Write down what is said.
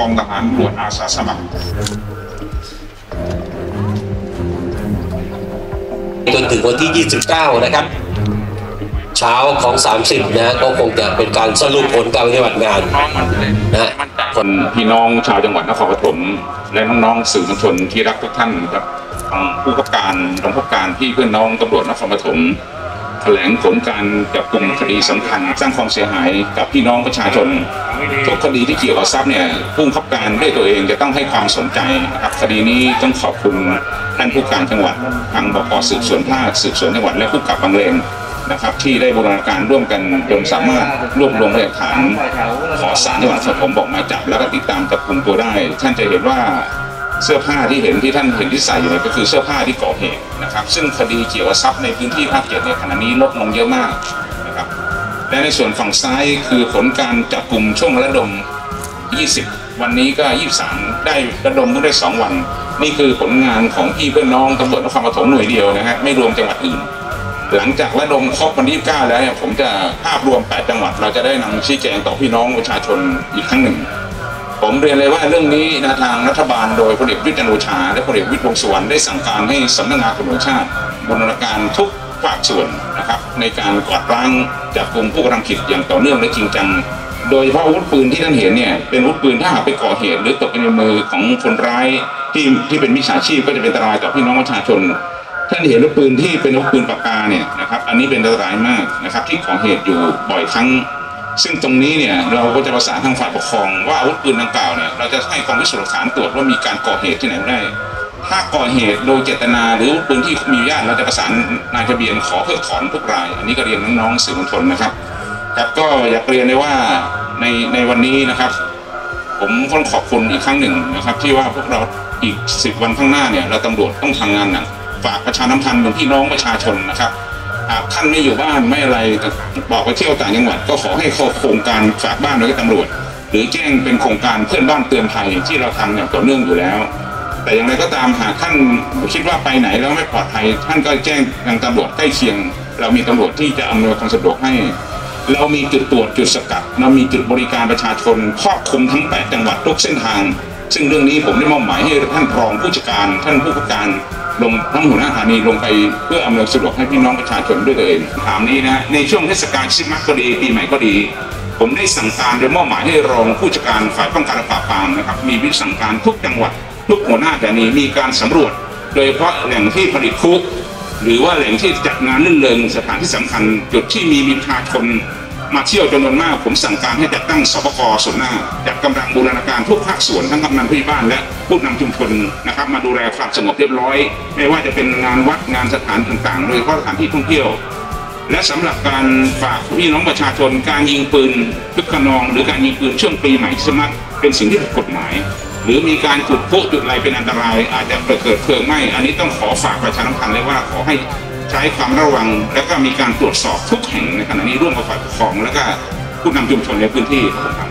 กองทหารตำรวจอาสาสมัครจนถึงวันที่ 29 นะครับ เช้าของ 30 นะฮะก็คงจะเป็นการสรุปผลการปฏิบัติงานนะฮะคนพี่น้องชาวจังหวัดนครปฐมและน้องๆสื่อมวลชนที่รักทุกท่านครับทางผู้กำกับการรองผู้กำกับการที่เพื่อนน้องตำรวจนครปฐมแถลงผลการจับกลุ่มคดีสำคัญ สร้างความเสียหายกับพี่น้องประชาชน ทุกคดีที่เกี่ยวกับทรัพย์เนี่ยผู้กำกับการด้วยตัวเองจะต้องให้ความสนใจนะครับคดีนี้ต้องขอบคุณท่านผู้การจังหวัดทางบกสืบสวนภาคสืบสวนจังหวัดและผู้กับบางเลนนะครับที่ได้บูรณาการร่วมกันจนสามารถรวบรวมหลักฐานขอสารจังหวัดนครปฐมบอกหมายจับแล้วก็ติดตามจับกลุ่มตัวได้ ท่านจะเห็นว่าเสื้อผ้าที่เห็นที่ท่านเห็นที่ใส่อยู่เนี่ยก็คือเสื้อผ้าที่ก่อเหตุนะครับ ซึ่งคดีเกี่ยวกับทรัพย์ในพื้นที่ภาคเจ็ดเนี่ยขณะนี้ลดลงเยอะมากนะครับ และในส่วนฝั่งซ้ายคือผลการจับกลุ่มช่วงระดม 20 วันนี้ก็ 23 ได้ระดมเพิ่งได้ 2 วัน นี่คือผลงานของพี่เพื่อนน้องตำรวจนครปฐมหน่วยเดียวนะฮะไม่รวมจังหวัดอื่น หลังจากระดมครบวันที่29แล้วเนี่ยผมจะภาพรวม 8 จังหวัด เราจะได้นำชี้แจงต่อพี่น้องประชาชนอีกครั้งหนึ่ง ผมเรียนเลยว่าเรื่องนี้นะทางรัฐบาลโดยพลเอกวิทย์จันโอชา และพลเอกวิทย์วงสุวรรณได้สั่งการให้สำนักงานตำรวจชาติบูรณาการทุก ภาคส่วนนะครับในการกวาดล้างจับกลุ่มผู้กระทำผิดอย่างต่อเนื่องและจริงจัง โดยเฉพาะอาวุธปืนที่ท่านเห็นเนี่ยเป็นอาวุธปืนถ้าหากไปก่อเหตุ หรือตกไปในมือของคนร้ายที่ที่เป็นมิจฉาชีพก็จะเป็นอันตรายต่อพี่น้องประชาชน ท่านเห็นอาวุธปืนที่เป็นอาวุธปืนปากกาเนี่ยนะครับอันนี้เป็นอันตรายมากนะครับที่ก่อเหตุอยู่บ่อยครั้งซึ่งตรงนี้เนี่ยเราก็จะประสานทางฝ่ายปกครองว่าอาวุธปืนดังกล่าวเนี่ยเราจะให้กองพิสูจน์หลักฐานตรวจว่ามีการก่อเหตุที่ไหนได้ ถ้าก่อเหตุโดยเจตนาหรือปืนที่มีญาติเราจะประสานนายทะเบียนขอเพิกถอนทุกราย อันนี้ก็เรียนน้องๆสื่อมวลชนนะครับ ครับก็อยากเรียนเลยว่าในในวันนี้นะครับ ผมต้องขอบคุณอีกครั้งหนึ่งนะครับ ที่ว่าพวกเราอีกสิบวันข้างหน้าเนี่ยเราตำรวจต้องทำงานหนักฝากประชาสัมพันธ์ถึงพี่น้องประชาชนนะครับหากท่านไม่อยู่บ้านไม่อะไรบอกไปเที่ยวต่างจังหวัด ก็ขอให้เข้าโครงการฝากบ้านไว้กับตำรวจ หรือแจ้งเป็นโครงการเพื่อนบ้านเตือนภัยที่เราทำอย่างต่อเนื่องอยู่แล้ว แต่อย่างไรก็ตามหากท่านคิดว่าไปไหนแล้วไม่ปลอดภัย ท่านก็แจ้งทางตำรวจใกล้เคียง เรามีตำรวจที่จะอำนวยความสะดวกให้ เรามีจุดตรวจจุดสกัด เรามีจุดบริการประชาชนครอบคลุมทั้ง 8 จังหวัดทุกเส้นทาง ซึ่งเรื่องนี้ผมได้มอบหมายให้ท่านรองผู้จัดการ ท่านผู้ผู้การลงทั้งหัวหน้าสถานีลงไปเพื่ออำนวยสะดวกให้พี่น้องประชาชนด้วยตัวเองถามนี้นะในช่วงเทศกาลคริมาสก็ดีปีใหม่ก็ดี ผมได้สั่งการโดยมอบหมายให้รองผู้จัดการฝ่ายป้องกันและปราบปรามนะครับมีวิสั่งการทุกจังหวัด ทุกหัวหน้าสถานีมีการสำรวจ โดยเฉพาะแหล่งที่ผลิตคุก หรือว่าแหล่งที่จัดงานลื่นเริงสถานที่สำคัญ จุดที่มีประชาชนมาเที่ยวจำนวนมาก ผมสั่งการให้จัดตั้งสปกส่วนหน้าจัดกำลังบูรณาการทุกภาคส่วนทั้งกำนันผู้ใหญ่บ้านและผู้นำชุมชนนะครับ มาดูแลความสงบเรียบร้อย ไม่ว่าจะเป็นงานวัดงานสถานต่างๆ โดยเฉพาะสถานที่ท่องเที่ยว และสำหรับการฝากพี่น้องประชาชนการยิงปืนทุกขนอง หรือการยิงปืนช่วงปีใหม่สต์มาสเป็นสิ่งที่ผิดกฎหมาย หรือมีการจุดพลุจุดอะไรเป็นอันตราย อาจจะเกิดเพลิงไหม้อันนี้ต้องขอฝากประชาสัมพันธ์เลยว่าขอให้ใช้ความระวัง และก็มีการตรวจสอบทุกแห่งในขณะนี้ร่วมกับฝ่ายปกครอง และก็ผู้นำชุมชนในพื้นที่ครับผมครับ